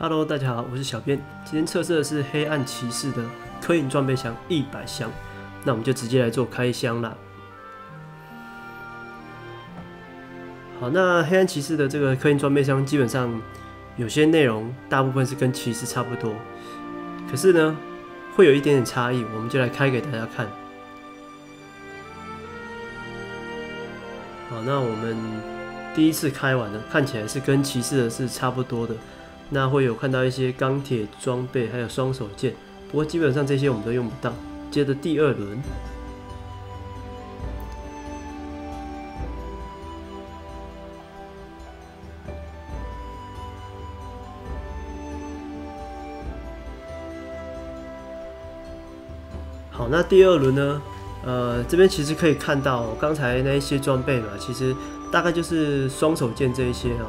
Hello，大家好，我是小编。今天测试的是黑暗骑士的刻印装备箱一百箱，那我们就直接来做开箱啦。好，那黑暗骑士的这个刻印装备箱，基本上有些内容大部分是跟骑士差不多，可是呢，会有一点点差异，我们就来开给大家看。好，那我们第一次开完了，看起来是跟骑士的是差不多的。那会有看到一些钢铁装备，还有双手剑，不过基本上这些我们都用不到。接着第二轮，好，那第二轮呢？呃，这边其实可以看到刚才那一些装备嘛，其实大概就是双手剑这一些哦。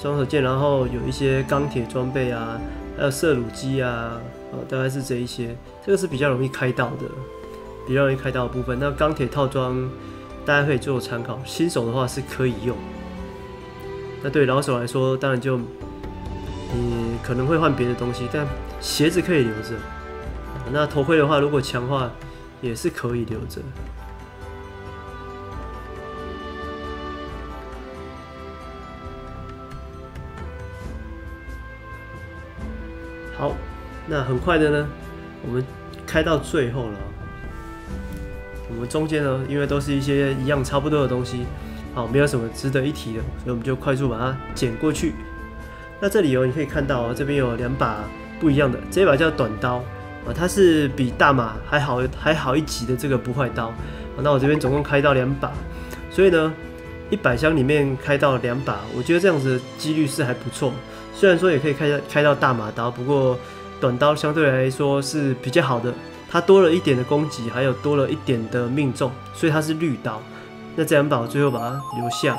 双手剑，然后有一些钢铁装备啊，还有射弩机啊，哦，大概是这一些，这个是比较容易开到的，比较容易开到的部分。那钢铁套装大家可以做参考，新手的话是可以用。那对老手来说，当然就你可能会换别的东西，但鞋子可以留着。那头盔的话，如果强化也是可以留着。好，那很快的呢，我们开到最后了。我们中间呢，因为都是一些一样差不多的东西，好，没有什么值得一提的，所以我们就快速把它剪过去。那这里哦，你可以看到啊，这边有两把不一样的，这一把叫短刀啊，它是比大马还好还好一级的这个不坏刀。那我这边总共开到两把，所以呢，一百箱里面开到两把，我觉得这样子几率是还不错。虽然说也可以开开到大马刀，不过短刀相对来说是比较好的，它多了一点的攻击，还有多了一点的命中，所以它是绿刀。那这两把我最后把它留下。